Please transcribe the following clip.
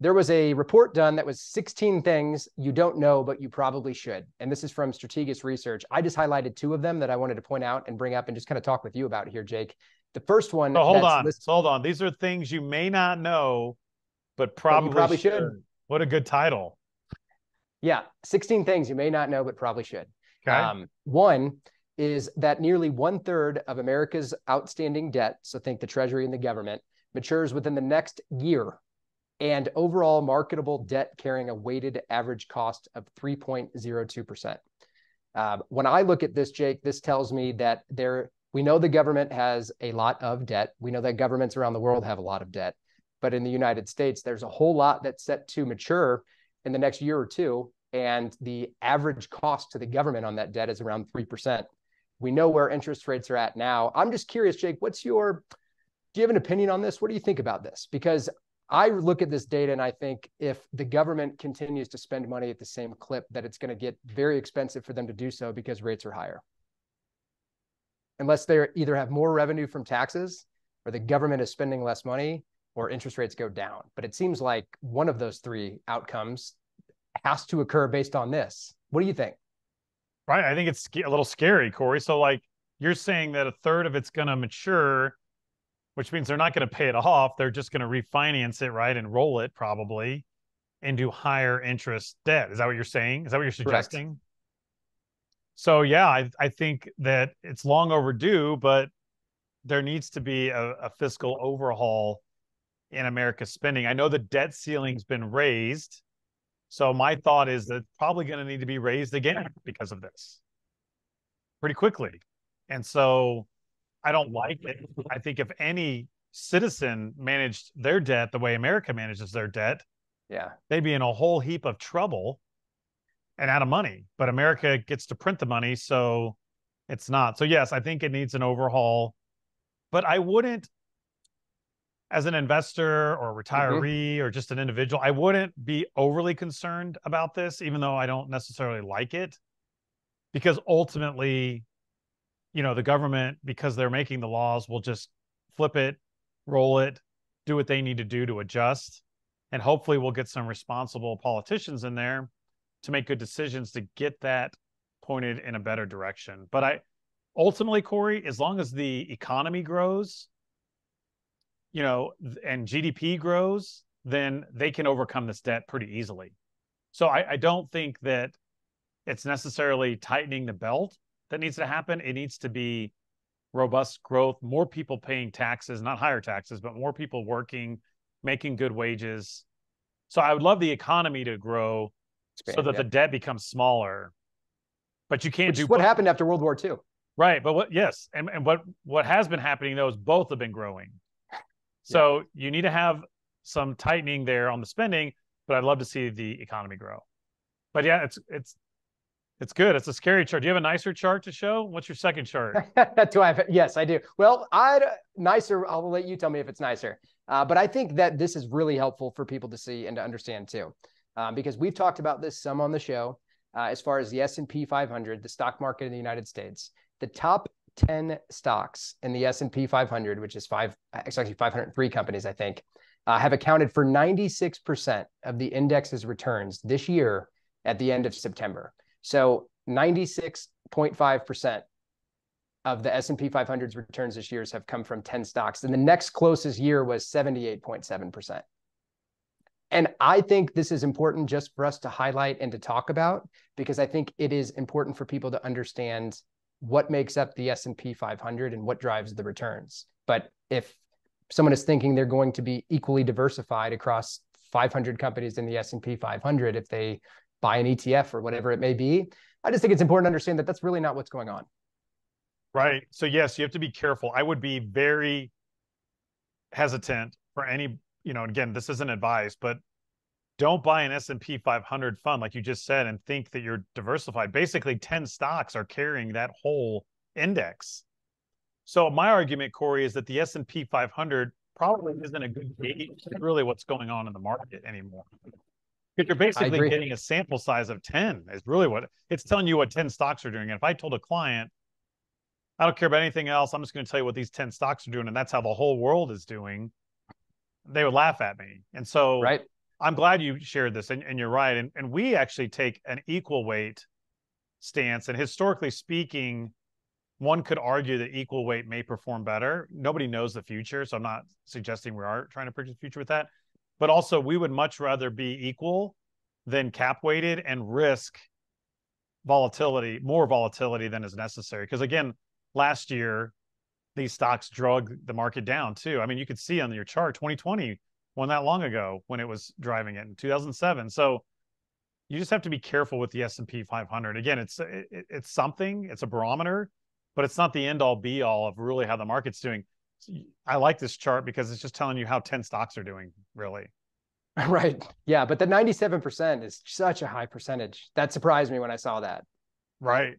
there was a report done that was 16 things you don't know, but you probably should. And this is from Strategas Research. I just highlighted two of them that I wanted to point out and bring up and just kind of talk with you about here, Jake. The first one. So hold on. Listed- hold on. These are things you may not know, but probably, probably should. should. What a good title. Yeah. 16 things you may not know, but probably should. Okay. Um, one is that nearly one third of America's outstanding debt, so think the Treasury and the government, matures within the next year and overall marketable debt carrying a weighted average cost of 3.02%. Uh, when I look at this, Jake, this tells me that there we know the government has a lot of debt. We know that governments around the world have a lot of debt. But in the United States, there's a whole lot that's set to mature in the next year or two. And the average cost to the government on that debt is around 3%. We know where interest rates are at now. I'm just curious, Jake, what's your, do you have an opinion on this? What do you think about this? Because I look at this data and I think if the government continues to spend money at the same clip, that it's going to get very expensive for them to do so because rates are higher. Unless they either have more revenue from taxes or the government is spending less money or interest rates go down. But it seems like one of those three outcomes has to occur based on this. What do you think? Right. I think it's a little scary, Cory. So, like, you're saying that a third of it's going to mature which means they're not going to pay it off. They're just going to refinance it, right, and roll it probably into higher interest debt. Is that what you're saying? Is that what you're suggesting? Correct. So yeah, I, I think that it's long overdue, but there needs to be a, a fiscal overhaul in America's spending. I know the debt ceiling's been raised. So my thought is that probably going to need to be raised again because of this pretty quickly. And so I don't like it. I think if any citizen managed their debt the way America manages their debt, yeah, they'd be in a whole heap of trouble and out of money. But America gets to print the money, so it's not. So yes, I think it needs an overhaul. But I wouldn't as an investor or retiree mm-hmm. or just an individual, I wouldn't be overly concerned about this, even though I don't necessarily like it. Because ultimately, you know the government because they're making the laws will just flip it roll it do what they need to do to adjust and hopefully we'll get some responsible politicians in there to make good decisions to get that pointed in a better direction. But i ultimately cory as long as the economy grows you know and gdp grows then they can overcome this debt pretty easily. So I, I don't think that it's necessarily tightening the belt that needs to happen. It needs to be robust growth, more people paying taxes, not higher taxes, but more people working, making good wages. So I would love the economy to grow Expand, so that yeah. the debt becomes smaller. But you can't Which do what both. happened after World War II. Right. But what yes. And, and what what has been happening though is both have been growing. So yeah. you need to have some tightening there on the spending, but I'd love to see the economy grow. But yeah, it's it's it's good. It's a scary chart. Do you have a nicer chart to show? What's your second chart? do I have? Yes, I do. Well, I'd nicer. I'll let you tell me if it's nicer. Uh, but I think that this is really helpful for people to see and to understand too, um, because we've talked about this some on the show. Uh, as far as the S and P 500, the stock market in the United States, the top 10 stocks in the S and P 500, which is five, actually 503 companies, I think, uh, have accounted for 96% of the index's returns this year at the end of September. So 96.5% of the S&P 500's returns this year have come from 10 stocks. And the next closest year was 78.7%. And I think this is important just for us to highlight and to talk about because I think it is important for people to understand what makes up the S&P 500 and what drives the returns. But if someone is thinking they're going to be equally diversified across 500 companies in the S&P 500 if they buy an ETF or whatever it may be. I just think it's important to understand that that's really not what's going on. Right. So yes, you have to be careful. I would be very hesitant for any, you know, again, this isn't advice, but don't buy an S&P 500 fund like you just said and think that you're diversified. Basically 10 stocks are carrying that whole index. So my argument Cory is that the S&P 500 probably isn't a good gauge really what's going on in the market anymore. Because you're basically getting a sample size of 10 is really what it's telling you what 10 stocks are doing. And if I told a client, I don't care about anything else, I'm just going to tell you what these 10 stocks are doing, and that's how the whole world is doing, they would laugh at me. And so right. I'm glad you shared this, and, and you're right. And, and we actually take an equal weight stance. And historically speaking, one could argue that equal weight may perform better. Nobody knows the future, so I'm not suggesting we are trying to predict the future with that. But also, we would much rather be equal than cap weighted and risk volatility, more volatility than is necessary. Because again, last year, these stocks drug the market down too. I mean, you could see on your chart 2020 one that long ago when it was driving it in 2007. So you just have to be careful with the S&P 500. Again, it's it, it's something, it's a barometer, but it's not the end all be all of really how the market's doing. I like this chart because it's just telling you how 10 stocks are doing, really. Right. Yeah, but the 97% is such a high percentage. That surprised me when I saw that. Right.